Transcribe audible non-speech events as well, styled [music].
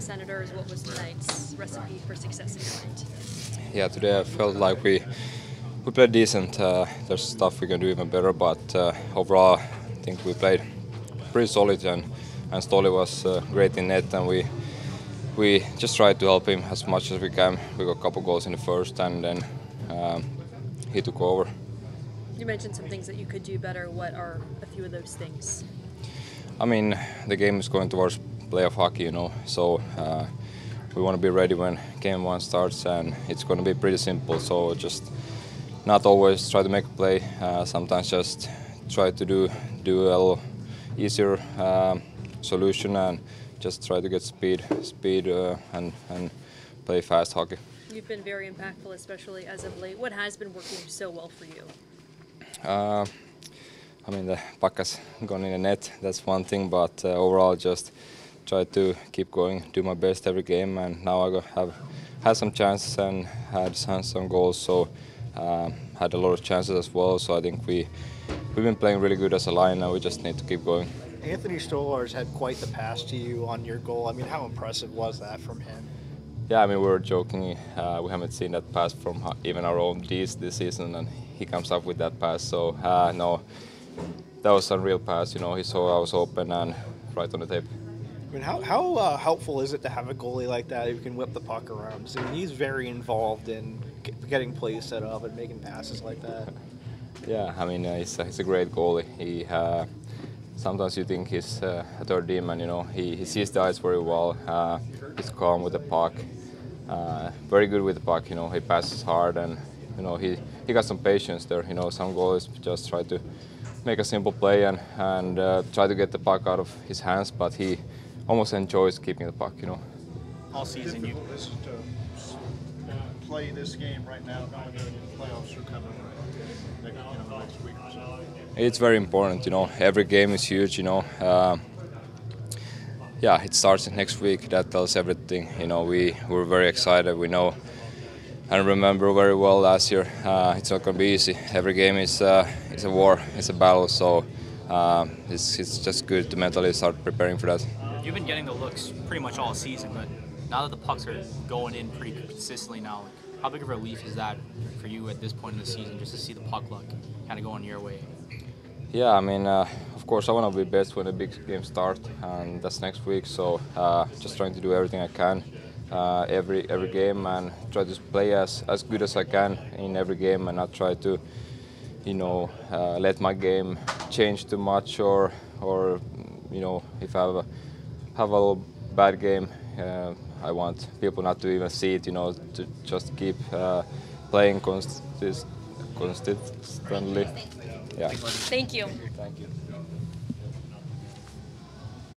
Senators, what was tonight's recipe for success in your mind? Yeah, today I felt like we we played decent. Uh, there's stuff we can do even better, but uh, overall I think we played pretty solid and and Stoli was uh, great in net and we we just tried to help him as much as we can. We got a couple goals in the first and then um, he took over. You mentioned some things that you could do better. What are a few of those things? I mean, the game is going towards playoff hockey, you know, so uh, we want to be ready when game one starts, and it's going to be pretty simple. So just not always try to make a play. Uh, sometimes just try to do do a little easier um, solution and just try to get speed, speed, uh, and and play fast hockey. You've been very impactful, especially as of late. What has been working so well for you? Uh, I mean, the puck has gone in the net. That's one thing, but uh, overall, just try to keep going, do my best every game, and now I have had some chances and had some, goals. So uh, had a lot of chances as well. So I think we we've been playing really good as a line, and we just need to keep going. Anthony Stolarz had quite the pass to you on your goal. I mean, how impressive was that from him? Yeah, I mean we were joking. Uh, we haven't seen that pass from uh, even our own D's this season, and he comes up with that pass. So uh, no, that was a real pass. You know, he saw I was open and right on the tape. Mean, how, how uh, helpful is it to have a goalie like that who can whip the puck around? I mean, he's very involved in getting plays set up and making passes like that. [laughs] Yeah, I mean uh, he's, he's a great goalie. He uh, sometimes you think he's uh, a third D-man. You know, he, he sees the ice very well. Uh, he's calm with the puck. Uh, very good with the puck. You know, he passes hard and you know he, he got some patience there. You know, some goalies just try to make a simple play and and try to get the puck out of his hands, but he almost enjoys keeping the puck. You know. all season. You, is to uh, play this game right now, knowing that the playoffs are coming next, you know, next week or so? It's very important, you know. Every game is huge, you know. Uh, yeah, it starts next week. That tells everything. You know, we we're very excited. We know and remember very well last year. Uh, it's not going to be easy. Every game is uh, is a war. It's a battle. So uh, it's it's just good to mentally start preparing for that. You've been getting the looks pretty much all season, but now that the pucks are going in pretty consistently now, like, how big of a relief is that for you at this point in the season, just to see the puck luck kind of going your way? Yeah, I mean, uh, of course, I want to be best when the big games start, and that's next week. So uh, just trying to do everything I can uh, every every game and try to play as as good as I can in every game, and not try to, you know, uh, let my game change too much or or you know if I have a, have a little bad game. Uh, I want people not to even see it, you know, to just keep uh, playing consist- consistently. Yeah. Thank you. Thank you.